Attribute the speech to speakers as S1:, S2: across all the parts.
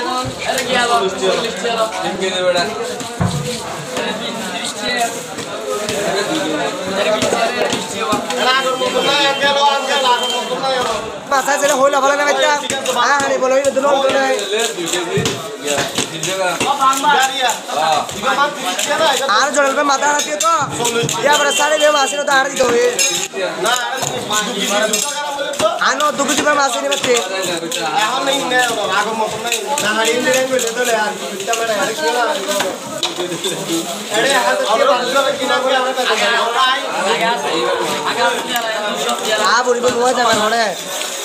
S1: Lift her up. Det here up. Lift here up. মাছা ছেলে হইল ভালো না বাচ্চা হ্যাঁ হানি বলো হইল দুনো হইল না আর জড়াল পে মাথা হাতে তো। ইয়া বড় সাড়ে বে মাসে তো হার দিতে হবে। আনো দুগু দিবার নি যাবে ঘরে। আমার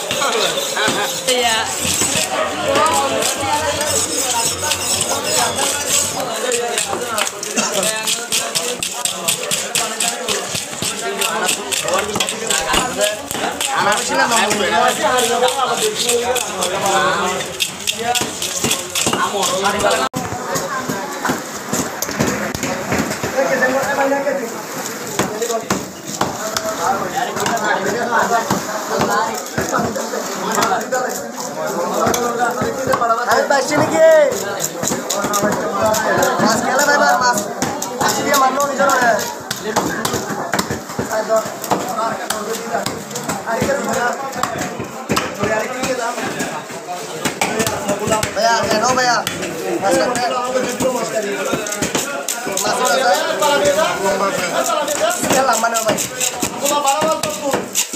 S1: ছিলাম আমি পাচ্ছি নাকি মাছ খেলে ভাই মাছ মাছ দিয়ে মারলো নিজের ভাইয়া কেন ভাইয়া মানে ভাই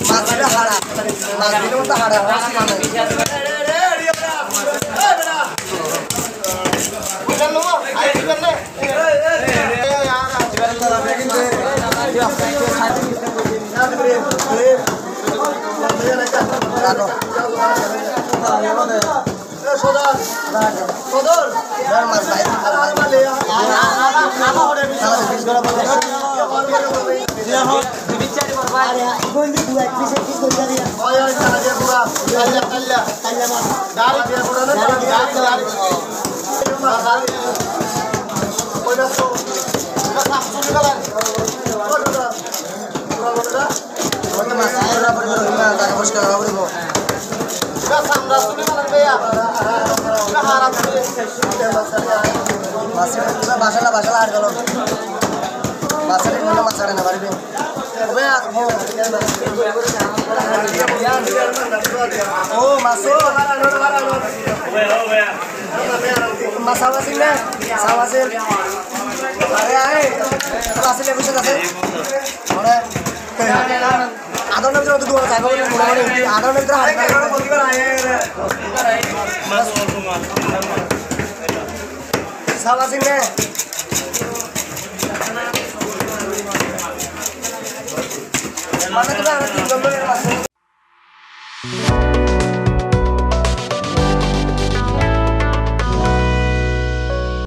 S1: মাছ দিলে হারা মাছ দিলে মতো হারা Gracias. বাসাটা বাসাটা না চাও আছিল আরে আয় আছিল পিছত আছে মানে আদর ভিতৰত দুটো যাই পাব মোটামুটি আদৰ ভিতৰত চাও আছিল নে মানে তিনজন